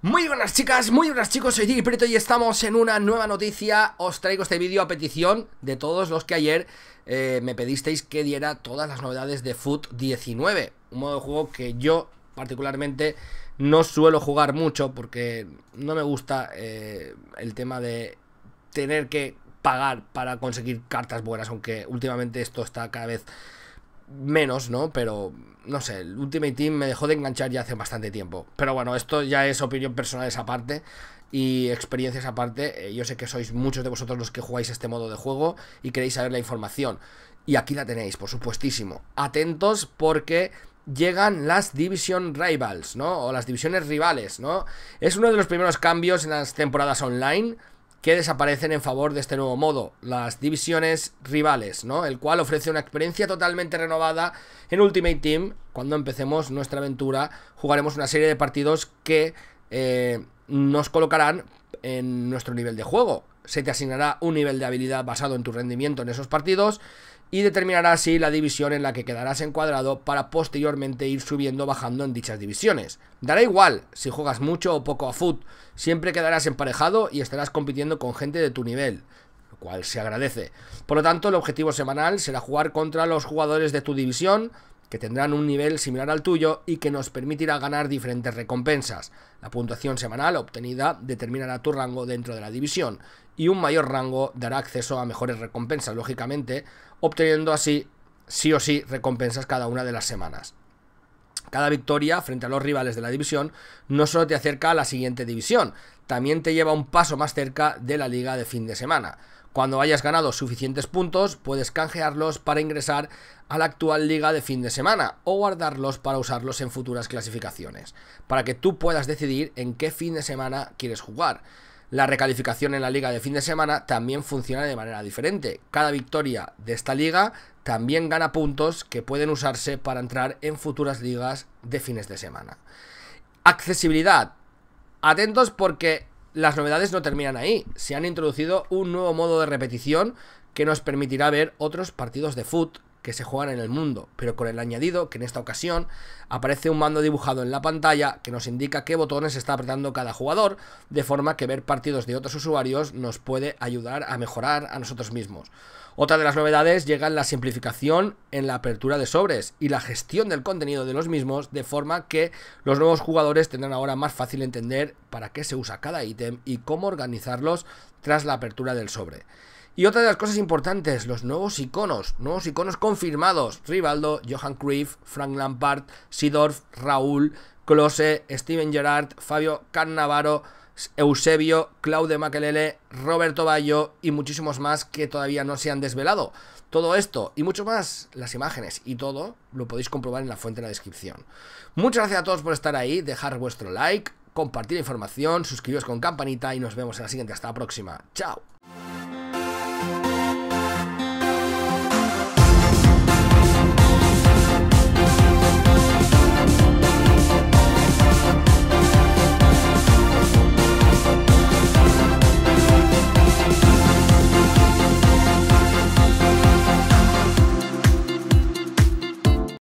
Muy buenas chicas, muy buenas chicos, soy Digi y estamos en una nueva noticia. Os traigo este vídeo a petición de todos los que ayer eh, me pedisteis que diera todas las novedades de Foot 19 Un modo de juego que yo particularmente no suelo jugar mucho porque no me gusta eh, el tema de tener que pagar para conseguir cartas buenas Aunque últimamente esto está cada vez menos, ¿no? Pero no sé, el Ultimate Team me dejó de enganchar ya hace bastante tiempo. Pero bueno, esto ya es opinión personal esa parte y experiencias aparte. Eh, yo sé que sois muchos de vosotros los que jugáis este modo de juego y queréis saber la información. Y aquí la tenéis, por supuestísimo. Atentos porque llegan las Division Rivals, ¿no? O las divisiones rivales, ¿no? Es uno de los primeros cambios en las temporadas online que desaparecen en favor de este nuevo modo, las divisiones rivales, ¿no? El cual ofrece una experiencia totalmente renovada en Ultimate Team. Cuando empecemos nuestra aventura, jugaremos una serie de partidos que eh, nos colocarán en nuestro nivel de juego. Se te asignará un nivel de habilidad basado en tu rendimiento en esos partidos y determinará así la división en la que quedarás encuadrado para posteriormente ir subiendo o bajando en dichas divisiones. Dará igual si juegas mucho o poco a foot, siempre quedarás emparejado y estarás compitiendo con gente de tu nivel, lo cual se agradece. Por lo tanto, el objetivo semanal será jugar contra los jugadores de tu división, que tendrán un nivel similar al tuyo y que nos permitirá ganar diferentes recompensas. La puntuación semanal obtenida determinará tu rango dentro de la división y un mayor rango dará acceso a mejores recompensas, lógicamente, obteniendo así sí o sí recompensas cada una de las semanas. Cada victoria frente a los rivales de la división no solo te acerca a la siguiente división, también te lleva un paso más cerca de la liga de fin de semana. Cuando hayas ganado suficientes puntos, puedes canjearlos para ingresar a la actual liga de fin de semana o guardarlos para usarlos en futuras clasificaciones, para que tú puedas decidir en qué fin de semana quieres jugar. La recalificación en la liga de fin de semana también funciona de manera diferente. Cada victoria de esta liga también gana puntos que pueden usarse para entrar en futuras ligas de fines de semana. Accesibilidad. Atentos porque las novedades no terminan ahí. Se han introducido un nuevo modo de repetición que nos permitirá ver otros partidos de foot que se juegan en el mundo, pero con el añadido que en esta ocasión aparece un mando dibujado en la pantalla que nos indica qué botones está apretando cada jugador, de forma que ver partidos de otros usuarios nos puede ayudar a mejorar a nosotros mismos. Otra de las novedades llega en la simplificación en la apertura de sobres y la gestión del contenido de los mismos, de forma que los nuevos jugadores tendrán ahora más fácil entender para qué se usa cada ítem y cómo organizarlos tras la apertura del sobre. Y otra de las cosas importantes, los nuevos iconos, nuevos iconos confirmados. Rivaldo, Johan Cruyff, Frank Lampard, Sidorf, Raúl, Close, Steven Gerrard, Fabio Cannavaro, Eusebio, Claude Makelele, Roberto Bayo y muchísimos más que todavía no se han desvelado. Todo esto y mucho más, las imágenes y todo, lo podéis comprobar en la fuente de la descripción. Muchas gracias a todos por estar ahí, dejar vuestro like, compartir información, suscribiros con campanita y nos vemos en la siguiente. Hasta la próxima. Chao. thank you